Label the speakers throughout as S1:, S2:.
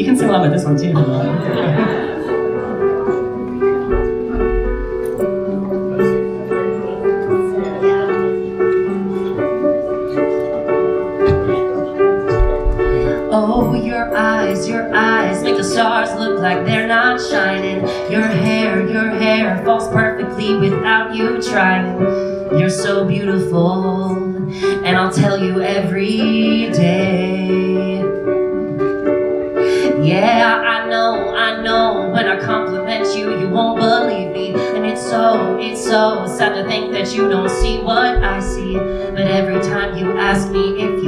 S1: You can sing along with this one too.
S2: Oh, your eyes, your eyes make the stars look like they're not shining. Your hair, your hair falls perfectly without you trying. You're so beautiful, and I'll tell you every day. Yeah, I know, I know. When I compliment you, you won't believe me. And it's so, it's so sad to think that you don't see what I see. But every time you ask me if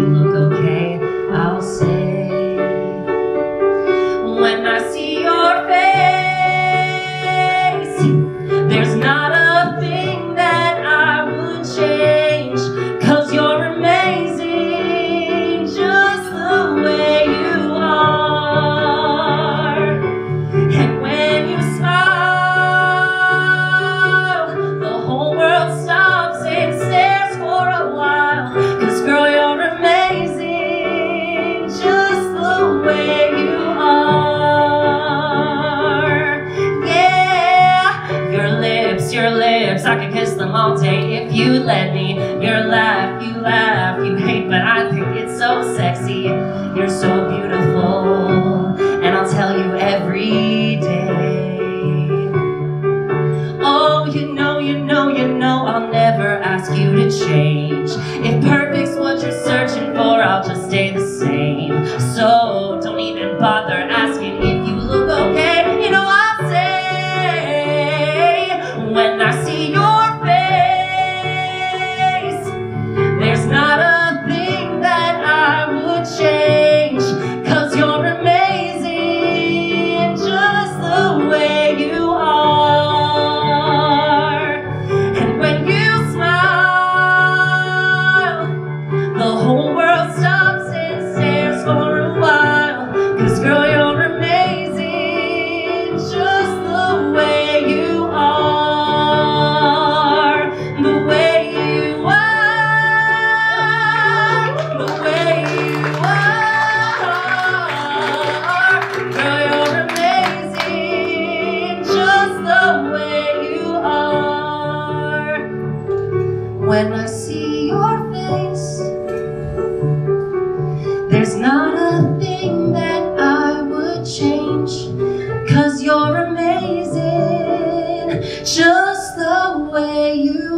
S2: I could kiss them all day if you let me. Your laugh, you laugh, you hate, when I see your face. There's not a thing that I would change Cause you're amazing Just the way you